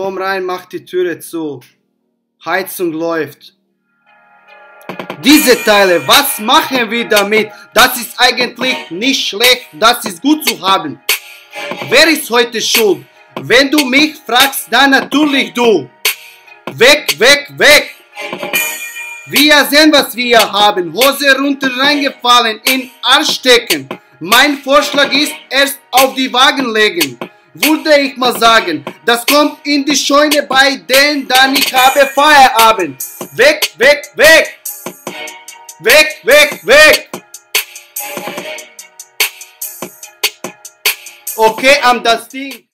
Komm rein, mach die Türe zu. Heizung läuft. Diese Teile, was machen wir damit? Das ist eigentlich nicht schlecht, das ist gut zu haben. Wer ist heute schuld? Wenn du mich fragst, dann natürlich du. Weg, weg, weg! Wir sehen, was wir haben. Hose runter reingefallen, in Arsch stecken. Mein Vorschlag ist, erst auf die Wagen legen. Würde ich mal sagen, das kommt in die Scheune bei denen, dann ich habe Feierabend. Weg, weg, weg! Weg, weg, weg! Okay, am das Ding.